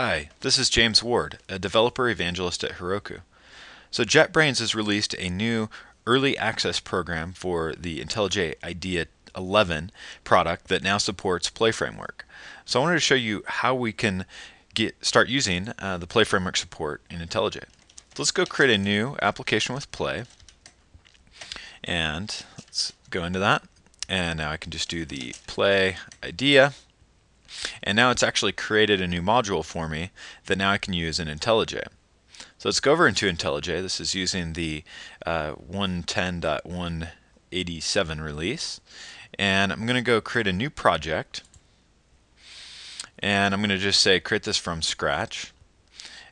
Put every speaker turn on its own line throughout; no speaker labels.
Hi, this is James Ward, a developer evangelist at Heroku. So JetBrains has released a new early access program for the IntelliJ IDEA 11 product that now supports Play Framework. So I wanted to show you how we can get start using uh, the Play Framework support in IntelliJ. So let's go create a new application with Play. And let's go into that. And now I can just do the Play IDEA and now it's actually created a new module for me that now I can use in IntelliJ. So let's go over into IntelliJ. This is using the uh, 110.187 release. And I'm going to go create a new project. And I'm going to just say create this from scratch.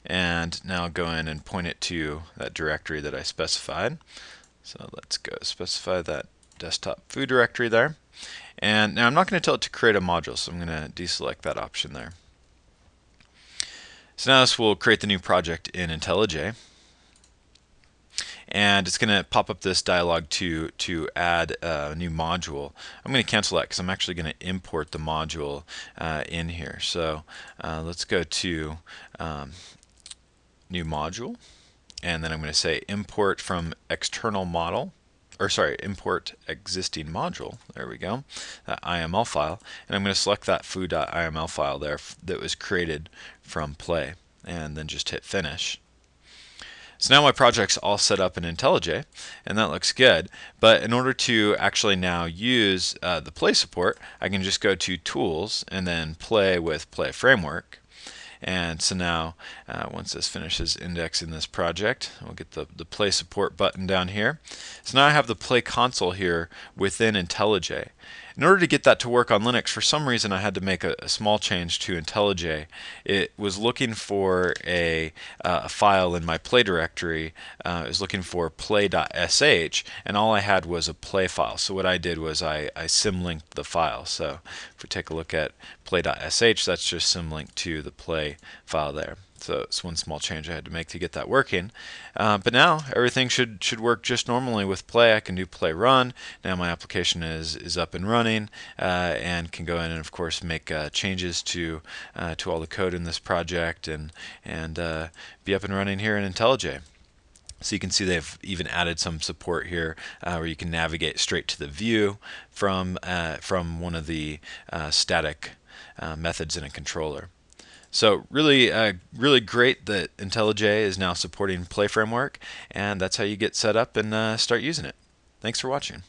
And now go in and point it to that directory that I specified. So let's go specify that desktop foo directory there. And now I'm not going to tell it to create a module, so I'm going to deselect that option there. So now this will create the new project in IntelliJ. And it's going to pop up this dialog to, to add a new module. I'm going to cancel that because I'm actually going to import the module uh, in here. So uh, let's go to um, new module. And then I'm going to say import from external model or sorry, import existing module. There we go, that IML file. And I'm going to select that foo.iml file there that was created from play and then just hit finish. So now my project's all set up in IntelliJ, and that looks good. But in order to actually now use uh, the Play support, I can just go to Tools and then Play with Play Framework. And so now, uh, once this finishes indexing this project, we'll get the, the play support button down here. So now I have the play console here within IntelliJ. In order to get that to work on Linux, for some reason I had to make a, a small change to IntelliJ. It was looking for a, uh, a file in my play directory. Uh, it was looking for play.sh, and all I had was a play file. So what I did was I, I symlinked the file. So if we take a look at play.sh, that's just symlinked to the play file there. So it's one small change I had to make to get that working. Uh, but now everything should should work just normally with Play. I can do Play Run. Now my application is is up and running, uh, and can go in and of course make uh, changes to uh, to all the code in this project and and uh, be up and running here in IntelliJ. So you can see they've even added some support here uh, where you can navigate straight to the view from uh, from one of the uh, static uh, methods in a controller. So really, uh, really great that IntelliJ is now supporting Play Framework, and that's how you get set up and uh, start using it. Thanks for watching.